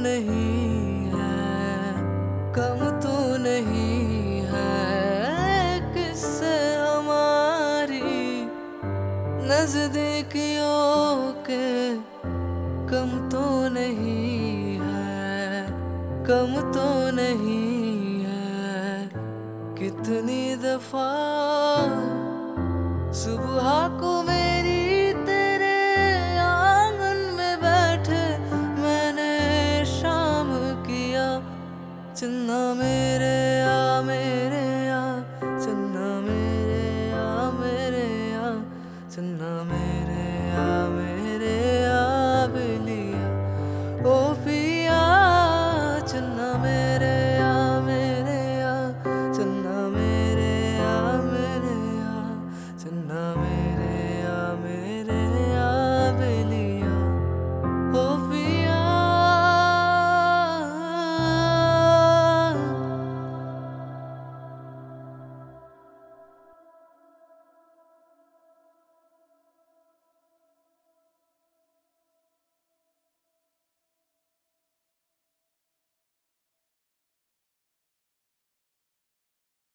नहीं है, कम तो नहीं है। किससे हमारी नजदीकियों के कम तो नहीं है, कम तो नहीं है। कितनी दफ़ा